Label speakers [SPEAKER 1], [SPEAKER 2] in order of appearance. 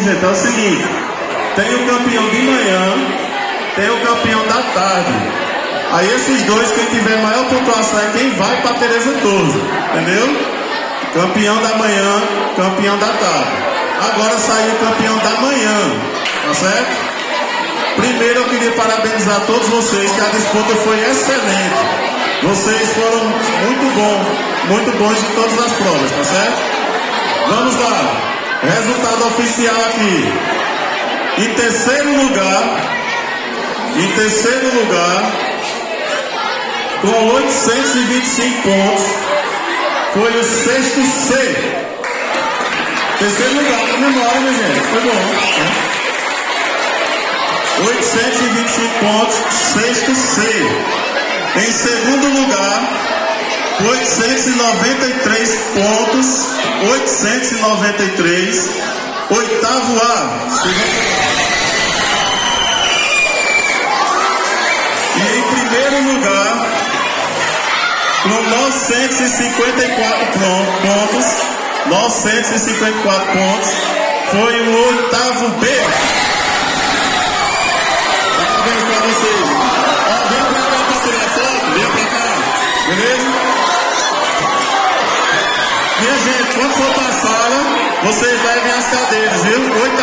[SPEAKER 1] minha é o seguinte: tem o campeão de manhã, tem o campeão da tarde. Aí esses dois, quem tiver maior pontuação é quem vai para Tereza Torres, entendeu? Campeão da manhã, campeão da tarde. Agora saiu o campeão da manhã, tá certo? Primeiro eu queria parabenizar todos vocês, que a disputa foi excelente. Vocês foram muito bons, muito bons em todas as provas, tá certo? Vamos lá. Resultado oficial aqui. Em terceiro lugar, em terceiro lugar, com 825 pontos, foi o sexto C. Terceiro lugar, comemora, minha gente. Foi bom. Né? 825 pontos, sexto C. Em segundo lugar, 893 pontos, 893. Oitavo A. E em primeiro lugar, com 954 pontos, 954 pontos, foi o oitavo B. Minha gente, quando for pra sala, vocês levem as cadeiras, viu? Oitavo